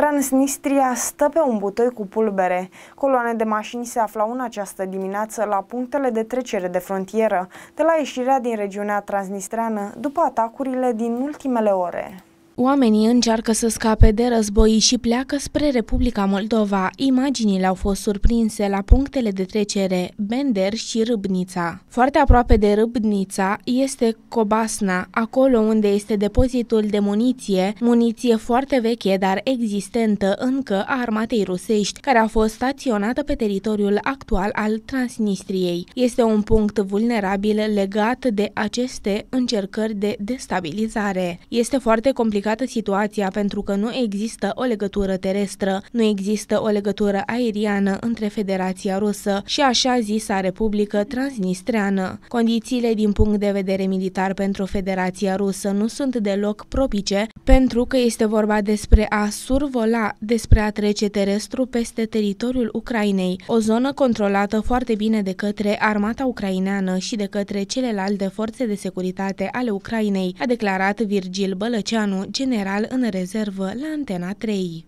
Transnistria stă pe un butoi cu pulbere. Coloane de mașini se aflau în această dimineață la punctele de trecere de frontieră de la ieșirea din regiunea transnistreană după atacurile din ultimele ore. Oamenii încearcă să scape de război și pleacă spre Republica Moldova. Imaginile au fost surprinse la punctele de trecere Bender și Râbnița. Foarte aproape de Râbnița este Cobasna, acolo unde este depozitul de muniție, muniție foarte veche, dar existentă încă a armatei rusești, care a fost staționată pe teritoriul actual al Transnistriei. Este un punct vulnerabil legat de aceste încercări de destabilizare. Este foarte complicat complicată situația pentru că nu există o legătură terestră, nu există o legătură aeriană între Federația Rusă și așa zisa Republică Transnistreană. Condițiile din punct de vedere militar pentru Federația Rusă nu sunt deloc propice pentru că este vorba despre a survola, despre a trece terestru peste teritoriul Ucrainei, o zonă controlată foarte bine de către armata ucraineană și de către celelalte forțe de securitate ale Ucrainei, a declarat Virgil Bălăceanu, general în rezervă la Antena 3.